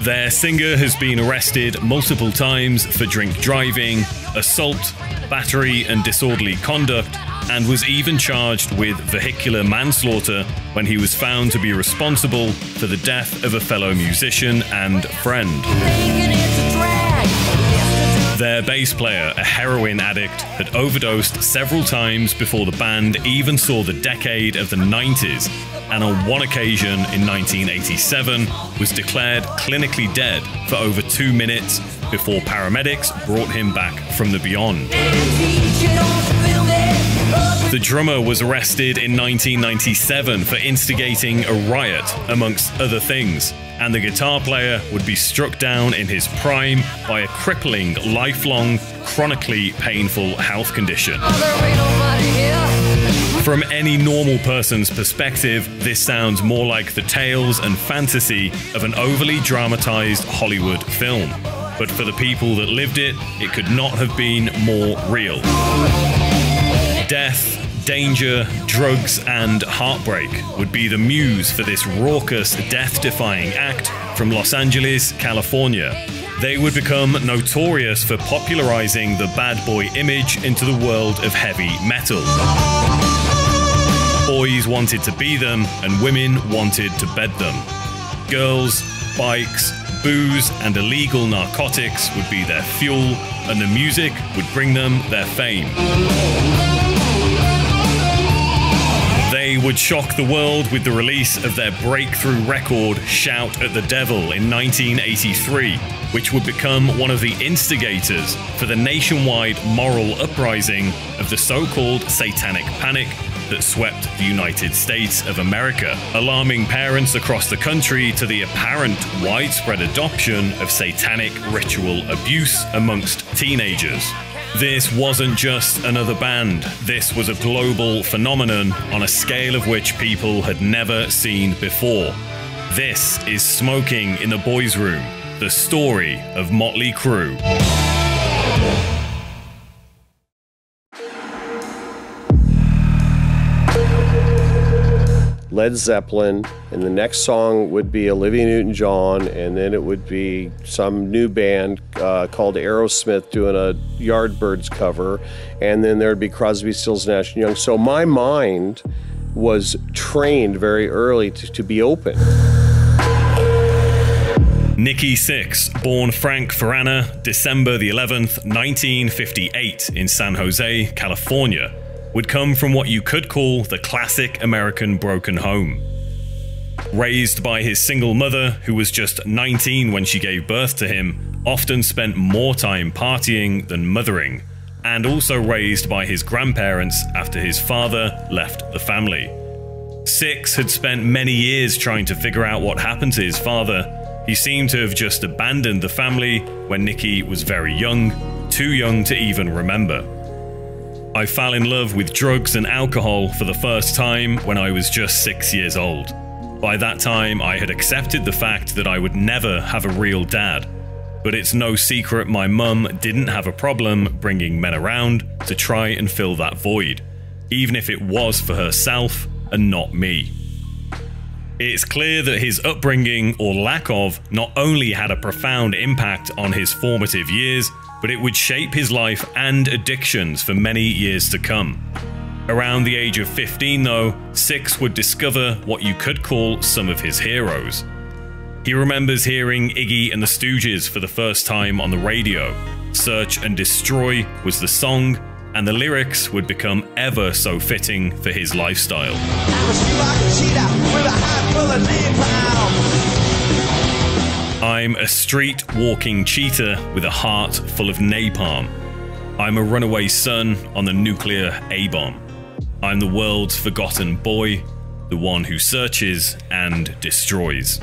Their singer has been arrested multiple times for drink driving, assault, battery, and disorderly conduct, and was even charged with vehicular manslaughter when he was found to be responsible for the death of a fellow musician and friend. Their bass player, a heroin addict, had overdosed several times before the band even saw the decade of the 90s, and on one occasion in 1987 was declared clinically dead for over two minutes before paramedics brought him back from the beyond. The drummer was arrested in 1997 for instigating a riot, amongst other things, and the guitar player would be struck down in his prime by a crippling, lifelong, chronically painful health condition. From any normal person's perspective, this sounds more like the tales and fantasy of an overly dramatized Hollywood film. But for the people that lived it, it could not have been more real. Death, danger, drugs, and heartbreak would be the muse for this raucous, death defying act from Los Angeles, California. They would become notorious for popularizing the bad boy image into the world of heavy metal. Boys wanted to be them, and women wanted to bed them. Girls, bikes, booze, and illegal narcotics would be their fuel, and the music would bring them their fame. Would shock the world with the release of their breakthrough record, Shout at the Devil, in 1983, which would become one of the instigators for the nationwide moral uprising of the so called Satanic Panic that swept the United States of America, alarming parents across the country to the apparent widespread adoption of satanic ritual abuse amongst teenagers. This wasn't just another band, this was a global phenomenon on a scale of which people had never seen before. This is Smoking in the Boys' Room, the story of Motley Crue. Led Zeppelin, and the next song would be Olivia Newton John, and then it would be some new band uh, called Aerosmith doing a Yardbirds cover, and then there'd be Crosby, Stills, Nash and Young. So my mind was trained very early to, to be open. Nikki Sixx, born Frank Feranna, December the 11th, 1958, in San Jose, California, would come from what you could call the classic American broken home. Raised by his single mother, who was just 19 when she gave birth to him, often spent more time partying than mothering, and also raised by his grandparents after his father left the family. Sixx had spent many years trying to figure out what happened to his father. He seemed to have just abandoned the family when Nikki was very young, too young to even remember. I fell in love with drugs and alcohol for the first time when I was just six years old. By that time, I had accepted the fact that I would never have a real dad. But it's no secret my mum didn't have a problem bringing men around to try and fill that void, even if it was for herself and not me. It's clear that his upbringing, or lack of, not only had a profound impact on his formative years, but it would shape his life and addictions for many years to come. Around the age of 15, though, Sixx would discover what you could call some of his heroes. He remembers hearing Iggy and the Stooges for the first time on the radio. Search and Destroy was the song, and the lyrics would become ever so fitting for his lifestyle. I'm a street walking cheetah with a heart full of napalm. I'm a runaway son on the nuclear A bomb. I'm the world's forgotten boy, the one who searches and destroys.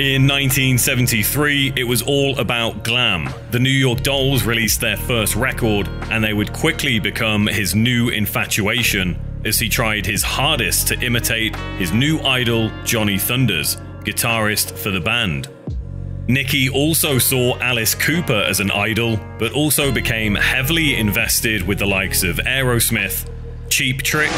In 1973, it was all about glam. The New York Dolls released their first record, and they would quickly become his new infatuation as he tried his hardest to imitate his new idol, Johnny Thunders, guitarist for the band. Nikki also saw Alice Cooper as an idol, but also became heavily invested with the likes of Aerosmith, Cheap Trick,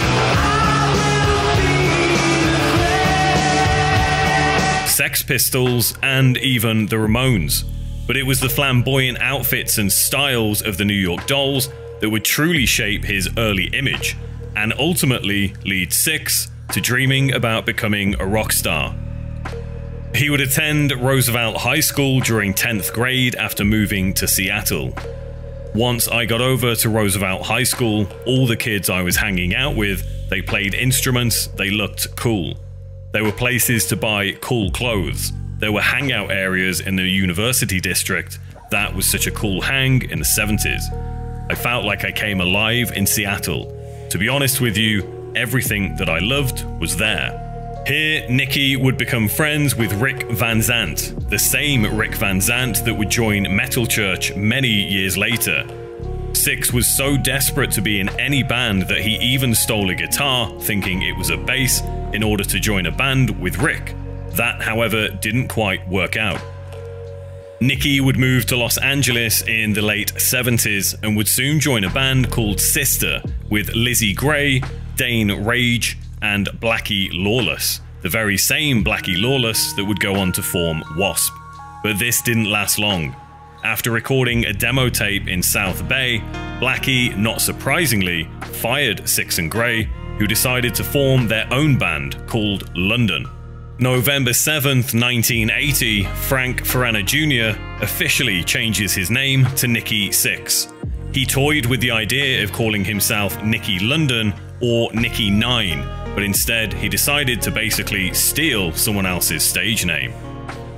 Sex Sex Pistols, and even the Ramones. But it was the flamboyant outfits and styles of the New York Dolls that would truly shape his early image, and ultimately lead Sixx to dreaming about becoming a rock star. He would attend Roosevelt High School during 10th grade after moving to Seattle. Once I got over to Roosevelt High School, all the kids I was hanging out with, they played instruments, they looked cool. There were places to buy cool clothes. There were hangout areas in the university district. That was such a cool hang in the 70s. I felt like I came alive in Seattle. To be honest with you, everything that I loved was there. Here, Nikki would become friends with Rick Van Zandt, the same Rick Van Zandt that would join Metal Church many years later. Sixx was so desperate to be in any band that he even stole a guitar, thinking it was a bass, in order to join a band with Rick. That, however, didn't quite work out. Nikki would move to Los Angeles in the late 70s and would soon join a band called Sister with Lizzie Grey, Dane Rage, and Blackie Lawless, the very same Blackie Lawless that would go on to form Wasp. But this didn't last long. After recording a demo tape in South Bay, Blackie, not surprisingly, fired Sixx and Grey, who decided to form their own band called London. November 7th, 1980, Frank Feranna Jr. officially changes his name to Nikki Sixx. He toyed with the idea of calling himself Nikki London or Nikki 9, but instead he decided to basically steal someone else's stage name.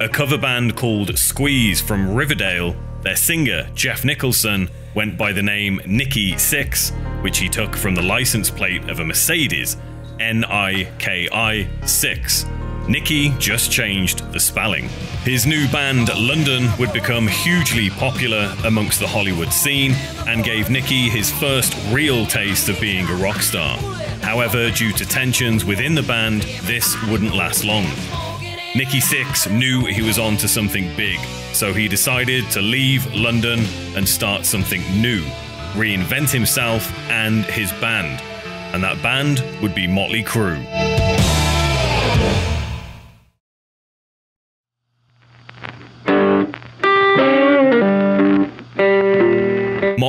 A cover band called Squeeze from Riverdale, their singer Jeff Nicholson went by the name Nicky Six, which he took from the license plate of a Mercedes, N I K I 6. Nikki just changed the spelling. His new band, London, would become hugely popular amongst the Hollywood scene and gave Nikki his first real taste of being a rock star. However, due to tensions within the band, this wouldn't last long. Nikki Sixx knew he was on to something big, so he decided to leave London and start something new, reinvent himself and his band. And that band would be Motley Crue.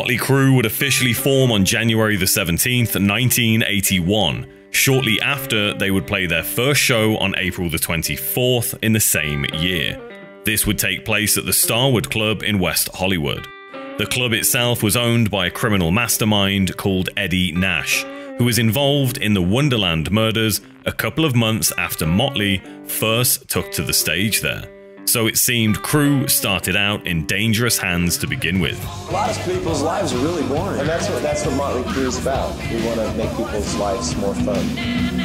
Motley Crue would officially form on January the 17th, 1981. Shortly after, they would play their first show on April the 24th in the same year. This would take place at the Starwood Club in West Hollywood. The club itself was owned by a criminal mastermind called Eddie Nash, who was involved in the Wonderland murders a couple of months after Motley first took to the stage there so it seemed Crue started out in dangerous hands to begin with. A lot of people's lives are really boring. And that's what that's what Motley Crue is about. We want to make people's lives more fun.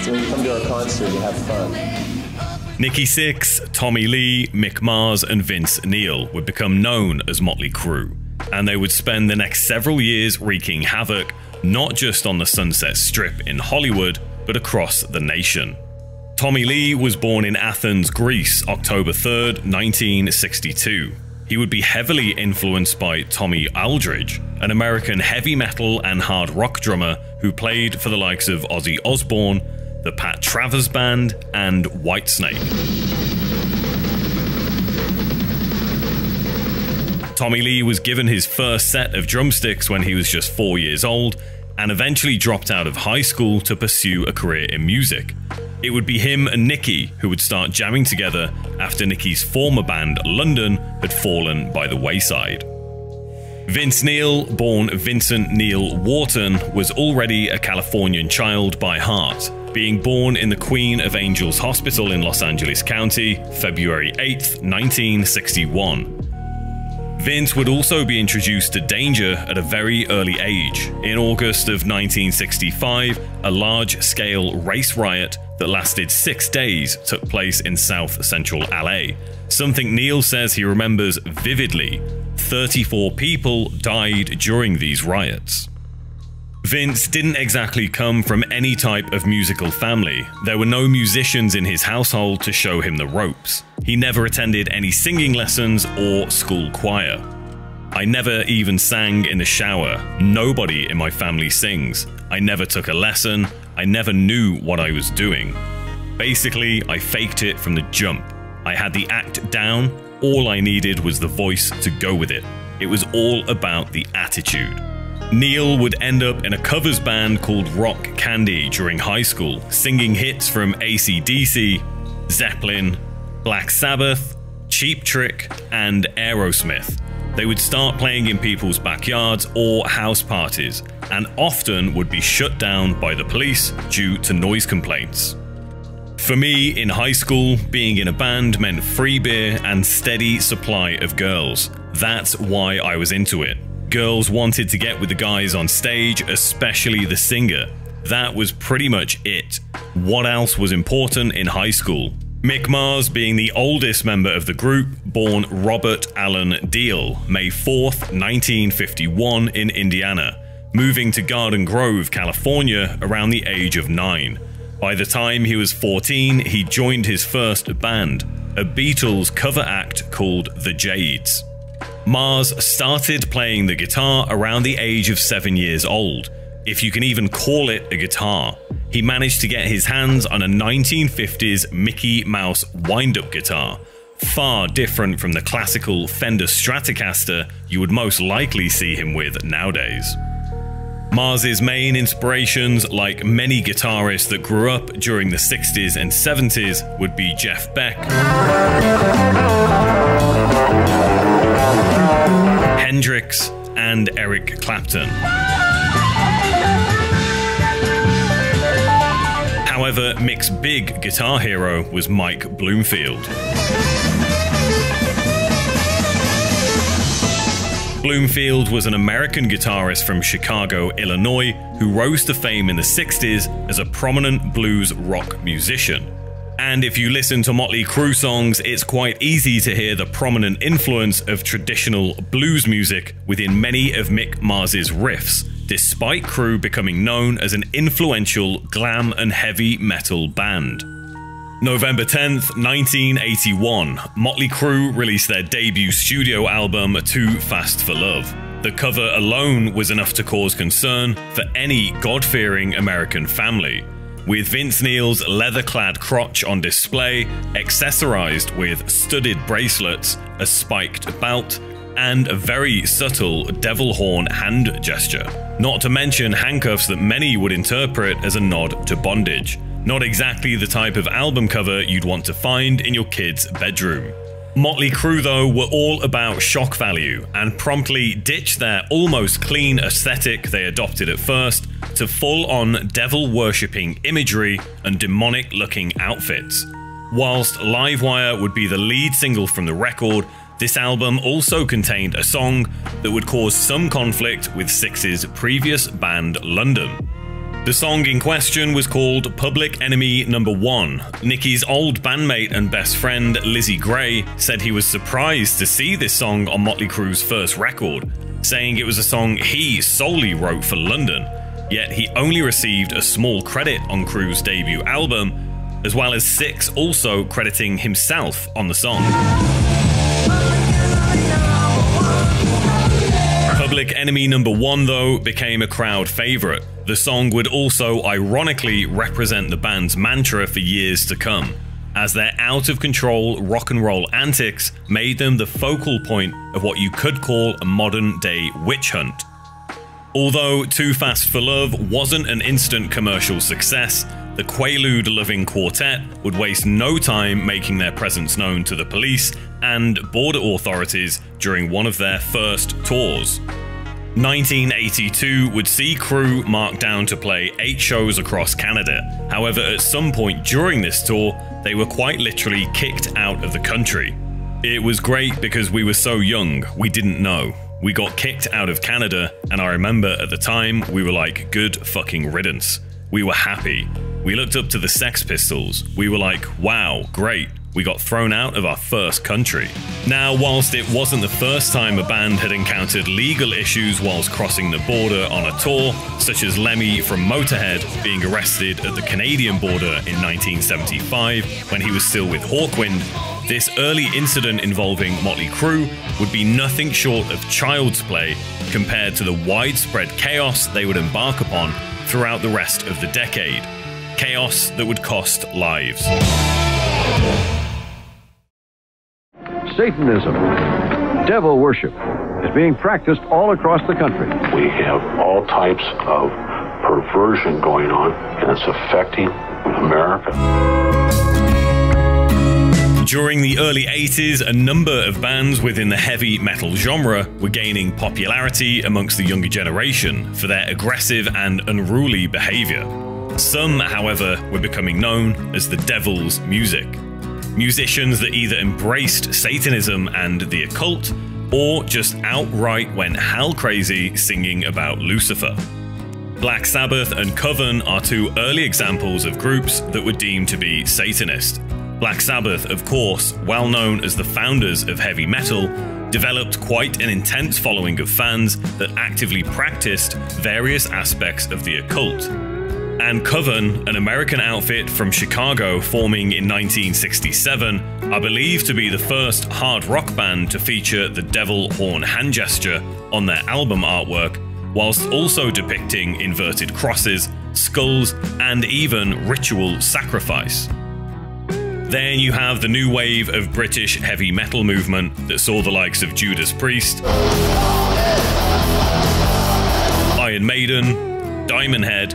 So when you come to our concert, you have fun. Nikki Sixx, Tommy Lee, Mick Mars, and Vince Neil would become known as Motley Crue, and they would spend the next several years wreaking havoc not just on the Sunset Strip in Hollywood, but across the nation. Tommy Lee was born in Athens, Greece, October 3, 1962. He would be heavily influenced by Tommy Aldridge, an American heavy metal and hard rock drummer who played for the likes of Ozzy Osbourne, the Pat Travers Band, and Whitesnake. Tommy Lee was given his first set of drumsticks when he was just four years old and eventually dropped out of high school to pursue a career in music. It would be him and Nikki who would start jamming together after Nikki's former band, London, had fallen by the wayside. Vince Neil, born Vincent Neil Wharton, was already a Californian child by heart, being born in the Queen of Angels Hospital in Los Angeles County, February 8, 1961. Vince would also be introduced to danger at a very early age. In August of 1965, a large scale race riot that lasted six days took place in south central LA. Something Neil says he remembers vividly 34 people died during these riots. Vince didn't exactly come from any type of musical family. There were no musicians in his household to show him the ropes. He never attended any singing lessons or school choir. I never even sang in the shower. Nobody in my family sings. I never took a lesson. I never knew what I was doing. Basically, I faked it from the jump. I had the act down, all I needed was the voice to go with it. It was all about the attitude. Neil would end up in a covers band called Rock Candy during high school, singing hits from ACDC, Zeppelin, Black Sabbath, Cheap Trick, and Aerosmith. They would start playing in people's backyards or house parties, and often would be shut down by the police due to noise complaints. For me, in high school, being in a band meant free beer and steady supply of girls. That's why I was into it. Girls wanted to get with the guys on stage, especially the singer. That was pretty much it. What else was important in high school? Mick Mars being the oldest member of the group, born Robert Allen Deal, May 4th, 1951 in Indiana, moving to Garden Grove, California around the age of 9. By the time he was 14, he joined his first band, a Beatles cover act called The Jades. Mars started playing the guitar around the age of 7 years old, if you can even call it a guitar he managed to get his hands on a 1950s Mickey Mouse wind-up guitar, far different from the classical Fender Stratocaster you would most likely see him with nowadays. Mars's main inspirations, like many guitarists that grew up during the 60s and 70s, would be Jeff Beck, Hendrix, and Eric Clapton. However, Mick's big guitar hero was Mike Bloomfield. Bloomfield was an American guitarist from Chicago, Illinois, who rose to fame in the 60s as a prominent blues rock musician. And if you listen to Motley Crue songs, it's quite easy to hear the prominent influence of traditional blues music within many of Mick Mars's riffs, despite Crue becoming known as an influential glam and heavy metal band. November 10th, 1981, Motley Crue released their debut studio album Too Fast for Love. The cover alone was enough to cause concern for any God fearing American family, with Vince Neil's leather clad crotch on display, accessorized with studded bracelets, a spiked belt, and a very subtle devil horn hand gesture. Not to mention handcuffs that many would interpret as a nod to bondage. Not exactly the type of album cover you'd want to find in your kid's bedroom. Motley Crue, though, were all about shock value and promptly ditched their almost clean aesthetic they adopted at first to full on devil worshipping imagery and demonic looking outfits. Whilst Livewire would be the lead single from the record, this album also contained a song that would cause some conflict with Sixx's previous band London. The song in question was called Public Enemy Number 1. Nikki's old bandmate and best friend, Lizzie Grey, said he was surprised to see this song on Motley Crue's first record, saying it was a song he solely wrote for London, yet he only received a small credit on Crue's debut album, as well as Sixx also crediting himself on the song. Public Enemy number one, though, became a crowd favourite. The song would also ironically represent the band's mantra for years to come, as their out of control rock and roll antics made them the focal point of what you could call a modern day witch hunt. Although Too Fast for Love wasn't an instant commercial success, the Quaalude loving quartet would waste no time making their presence known to the police and border authorities during one of their first tours. 1982 would see Crue marked down to play eight shows across Canada. However, at some point during this tour, they were quite literally kicked out of the country. It was great because we were so young, we didn't know. We got kicked out of Canada, and I remember at the time we were like, good fucking riddance. We were happy. We looked up to the Sex Pistols. We were like, wow, great. We got thrown out of our first country. Now, whilst it wasn't the first time a band had encountered legal issues whilst crossing the border on a tour, such as Lemmy from Motorhead being arrested at the Canadian border in 1975 when he was still with Hawkwind, this early incident involving Motley Crue would be nothing short of child's play compared to the widespread chaos they would embark upon throughout the rest of the decade. Chaos that would cost lives. Satanism, devil worship, is being practiced all across the country. We have all types of perversion going on, and it's affecting America. During the early 80s, a number of bands within the heavy metal genre were gaining popularity amongst the younger generation for their aggressive and unruly behavior. Some, however, were becoming known as the devil's music. Musicians that either embraced Satanism and the occult or just outright went hell crazy singing about Lucifer. Black Sabbath and Coven are two early examples of groups that were deemed to be Satanist. Black Sabbath, of course, well known as the founders of heavy metal, developed quite an intense following of fans that actively practiced various aspects of the occult. And Coven, an American outfit from Chicago forming in 1967, are believed to be the first hard rock band to feature the devil horn hand gesture on their album artwork, whilst also depicting inverted crosses, skulls, and even ritual sacrifice. Then you have the new wave of British heavy metal movement that saw the likes of Judas Priest, Iron Maiden, Diamond Head,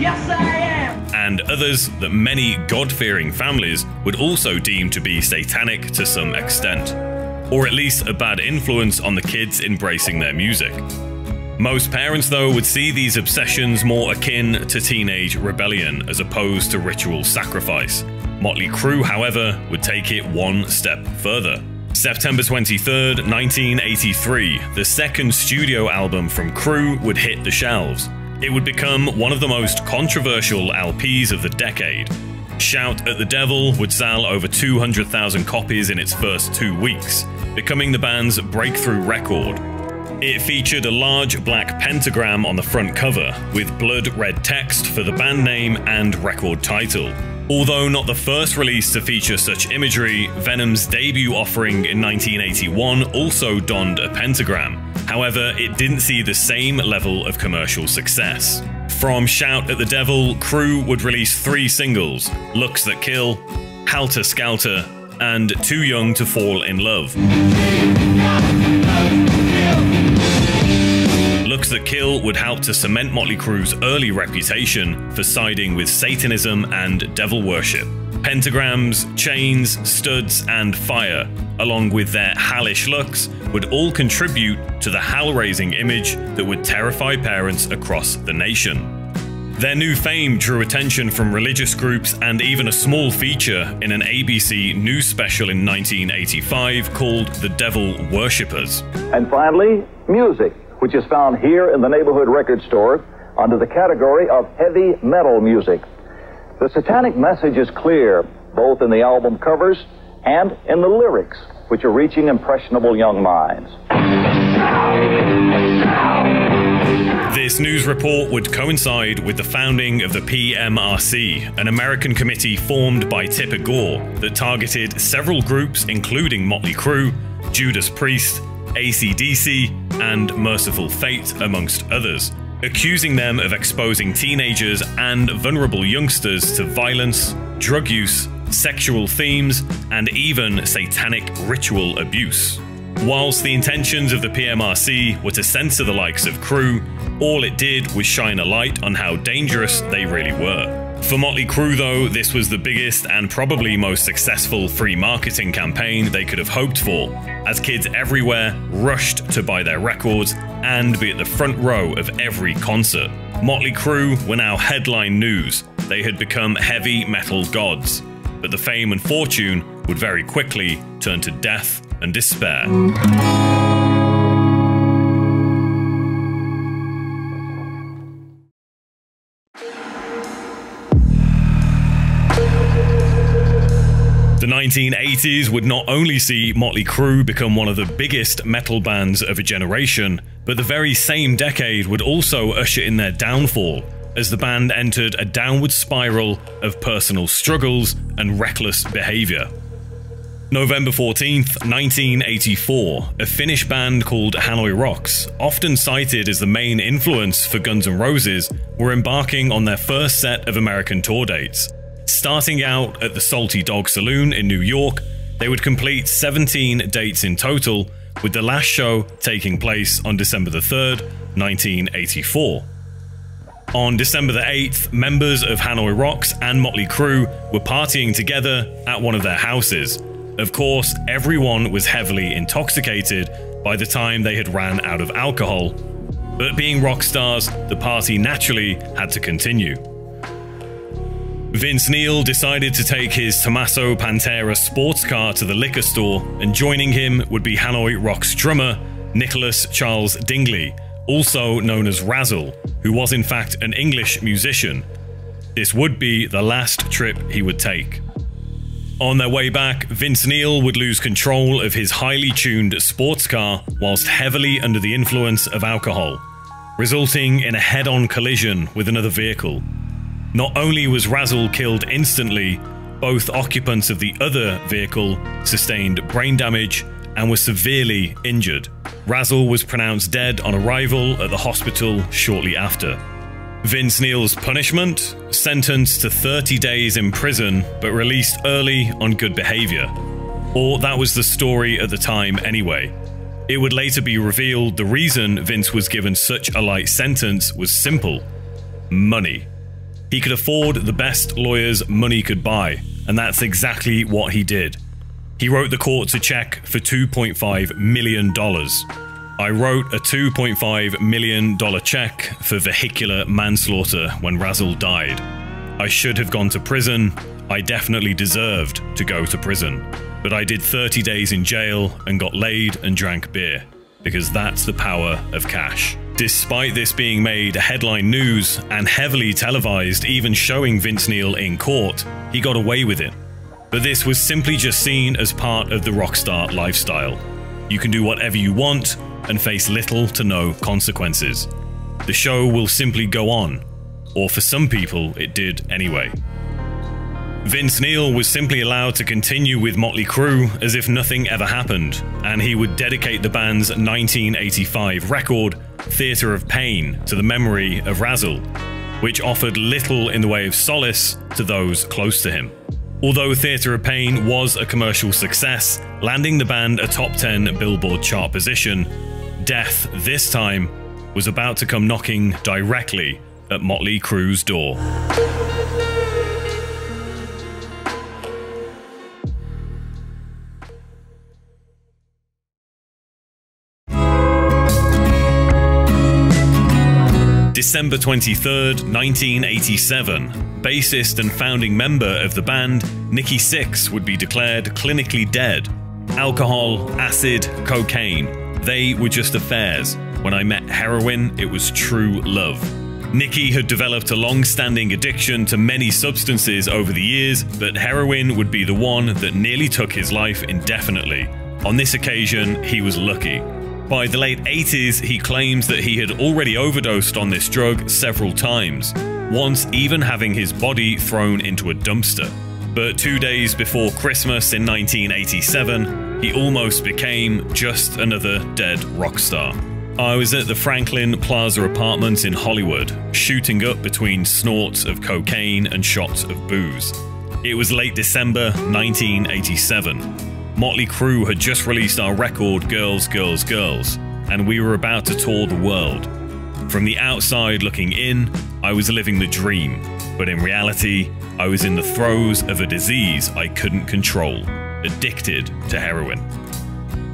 Yes, I am. and others that many God fearing families would also deem to be satanic to some extent, or at least a bad influence on the kids embracing their music. Most parents, though, would see these obsessions more akin to teenage rebellion as opposed to ritual sacrifice. Motley Crue, however, would take it one step further. September 23rd, 1983, the second studio album from Crue would hit the shelves. It would become one of the most controversial LPs of the decade. Shout at the Devil would sell over 200,000 copies in its first two weeks, becoming the band's breakthrough record. It featured a large black pentagram on the front cover, with blood red text for the band name and record title. Although not the first release to feature such imagery, Venom's debut offering in 1981 also donned a pentagram. However, it didn't see the same level of commercial success. From Shout at the Devil, Crue would release three singles Looks That Kill, Helter Skelter, and Too Young to Fall in Love. Looks That Kill would help to cement Motley Crue's early reputation for siding with Satanism and devil worship. Pentagrams, chains, studs, and fire, along with their hellish looks, would all contribute to the hell raising image that would terrify parents across the nation. Their new fame drew attention from religious groups and even a small feature in an ABC news special in 1985 called The Devil Worshippers. And finally, music, which is found here in the neighborhood record store under the category of heavy metal music. The satanic message is clear, both in the album covers and in the lyrics, which are reaching impressionable young minds. This news report would coincide with the founding of the PMRC, an American committee formed by Tipper Gore that targeted several groups including Motley Crue, Judas Priest, ACDC, and Mercyful Fate, amongst others, accusing them of exposing teenagers and vulnerable youngsters to violence, drug use, sexual themes, and even satanic ritual abuse. Whilst the intentions of the PMRC were to censor the likes of Crue, all it did was shine a light on how dangerous they really were. For Motley Crue, though, this was the biggest and probably most successful free marketing campaign they could have hoped for, as kids everywhere rushed to buy their records and be at the front row of every concert. Motley Crue were now headline news. They had become heavy metal gods. But the fame and fortune would very quickly turn to death and despair. 1980s would not only see Motley Crue become one of the biggest metal bands of a generation, but the very same decade would also usher in their downfall as the band entered a downward spiral of personal struggles and reckless behavior. November 14th, 1984, a Finnish band called Hanoi Rocks, often cited as the main influence for Guns N' Roses, were embarking on their first set of American tour dates. Starting out at the Salty Dog Saloon in New York, they would complete 17 dates in total, with the last show taking place on December the 3rd, 1984. On December the 8th, members of Hanoi Rocks and Motley Crue were partying together at one of their houses. Of course, everyone was heavily intoxicated by the time they had ran out of alcohol, but being rock stars, the party naturally had to continue. Vince Neil decided to take his Tommaso Pantera sports car to the liquor store, and joining him would be Hanoi Rock's drummer, Nicholas Charles Dingley, also known as Razzle, who was in fact an English musician. This would be the last trip he would take. On their way back, Vince Neil would lose control of his highly tuned sports car whilst heavily under the influence of alcohol, resulting in a head on collision with another vehicle. Not only was Razzle killed instantly, both occupants of the other vehicle sustained brain damage and were severely injured. Razzle was pronounced dead on arrival at the hospital shortly after. Vince Neil's punishment? Sentenced to 30 days in prison, but released early on good behavior. Or that was the story at the time anyway. It would later be revealed the reason Vince was given such a light sentence was simple money. He could afford the best lawyers money could buy, and that's exactly what he did. He wrote the courts a check for $2.5 million. I wrote a $2.5 million check for vehicular manslaughter when Razzle died. I should have gone to prison. I definitely deserved to go to prison. But I did 30 days in jail and got laid and drank beer. Because that's the power of cash. Despite this being made headline news and heavily televised, even showing Vince Neil in court, he got away with it. But this was simply just seen as part of the rockstar lifestyle. You can do whatever you want and face little to no consequences. The show will simply go on, or for some people, it did anyway. Vince Neil was simply allowed to continue with Motley Crue as if nothing ever happened, and he would dedicate the band's 1985 record, Theatre of Pain, to the memory of Razzle, which offered little in the way of solace to those close to him. Although Theatre of Pain was a commercial success, landing the band a top 10 Billboard chart position, death this time was about to come knocking directly at Motley Crue's door. December 23rd, 1987, bassist and founding member of the band, Nikki Sixx, would be declared clinically dead. Alcohol, acid, cocaine, they were just affairs. When I met heroin, it was true love. Nikki had developed a long standing addiction to many substances over the years, but heroin would be the one that nearly took his life indefinitely. On this occasion, he was lucky. By the late 80s, he claims that he had already overdosed on this drug several times, once even having his body thrown into a dumpster. But two days before Christmas in 1987, he almost became just another dead rock star. I was at the Franklin Plaza Apartments in Hollywood, shooting up between snorts of cocaine and shots of booze. It was late December 1987. Motley Crue had just released our record Girls, Girls, Girls, and we were about to tour the world. From the outside looking in, I was living the dream, but in reality, I was in the throes of a disease I couldn't control, addicted to heroin.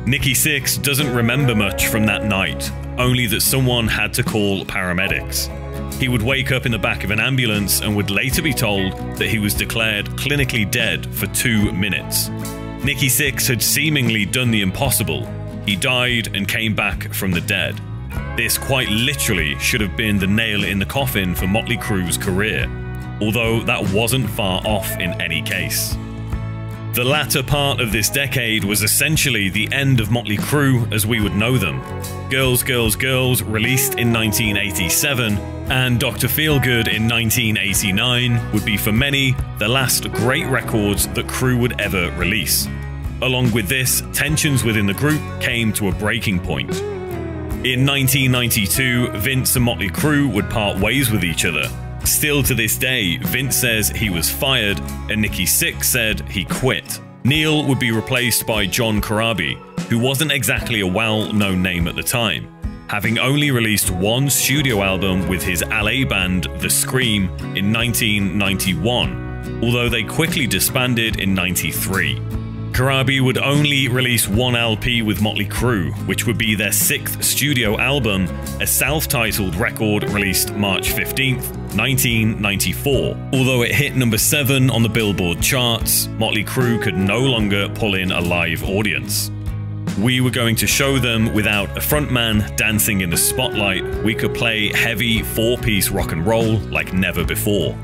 Nikki Sixx doesn't remember much from that night, only that someone had to call paramedics. He would wake up in the back of an ambulance and would later be told that he was declared clinically dead for two minutes. Nikki Sixx had seemingly done the impossible. He died and came back from the dead. This quite literally should have been the nail in the coffin for Motley Crue's career, although that wasn't far off in any case. The latter part of this decade was essentially the end of Motley Crue as we would know them. Girls, Girls, Girls released in 1987, and Dr. Feelgood in 1989 would be for many the last great records that Crue would ever release. Along with this, tensions within the group came to a breaking point. In 1992, Vince and Motley Crue would part ways with each other, Still to this day, Vince says he was fired and Nikki Sixx said he quit. Neil would be replaced by John Corabi, who wasn't exactly a well known name at the time, having only released one studio album with his LA band The Scream in 1991, although they quickly disbanded in 93. Corabi would only release one LP with Motley Crue, which would be their sixth studio album, a self titled record released March 15th, 1994. Although it hit number 7 on the Billboard charts, Motley Crue could no longer pull in a live audience. We were going to show them without a frontman dancing in the spotlight, we could play heavy four piece rock and roll like never before.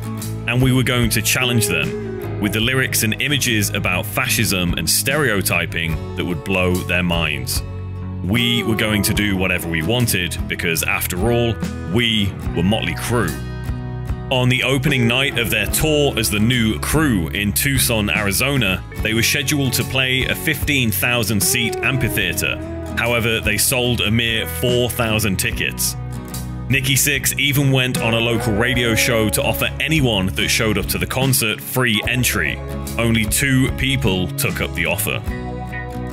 And we were going to challenge them with the lyrics and images about fascism and stereotyping that would blow their minds. We were going to do whatever we wanted because, after all, we were Motley Crue. On the opening night of their tour as the new crew in Tucson, Arizona, they were scheduled to play a 15,000 seat amphitheater. However, they sold a mere 4,000 tickets. Nikki Sixx even went on a local radio show to offer anyone that showed up to the concert free entry. Only two people took up the offer.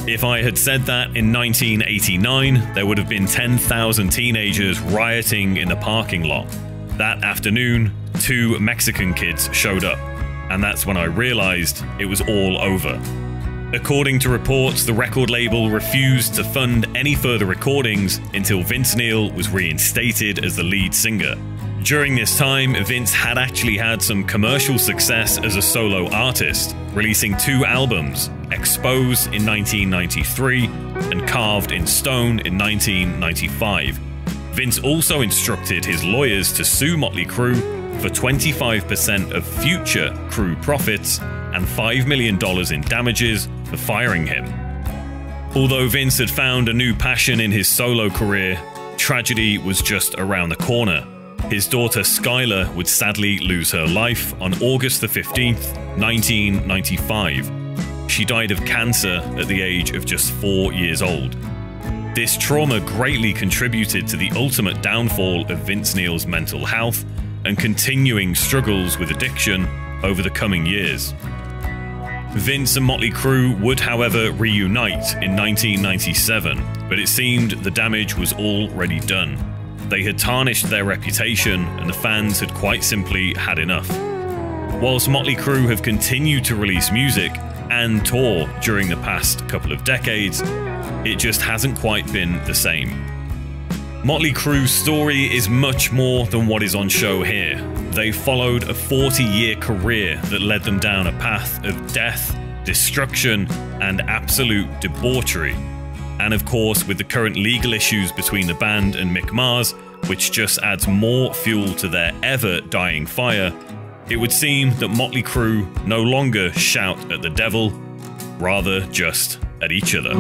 If I had said that in 1989, there would have been 10,000 teenagers rioting in the parking lot. That afternoon, two Mexican kids showed up, and that's when I realized it was all over. According to reports, the record label refused to fund any further recordings until Vince Neil was reinstated as the lead singer. During this time, Vince had actually had some commercial success as a solo artist, releasing two albums, Exposed in 1993 and Carved in Stone in 1995. Vince also instructed his lawyers to sue Motley Crue for 25% of future crew profits and $5 million in damages for firing him. Although Vince had found a new passion in his solo career, tragedy was just around the corner. His daughter Skylar would sadly lose her life on August the 15th, 1995. She died of cancer at the age of just four years old. This trauma greatly contributed to the ultimate downfall of Vince Neil's mental health and continuing struggles with addiction over the coming years. Vince and Motley Crue would, however, reunite in 1997, but it seemed the damage was already done. They had tarnished their reputation, and the fans had quite simply had enough. Whilst Motley Crue have continued to release music and tour during the past couple of decades, it just hasn't quite been the same. Motley Crue's story is much more than what is on show here. They followed a 40 year career that led them down a path of death, destruction, and absolute debauchery. And of course, with the current legal issues between the band and Mick Mars, which just adds more fuel to their ever dying fire, it would seem that Motley Crue no longer shout at the devil, rather just at each other.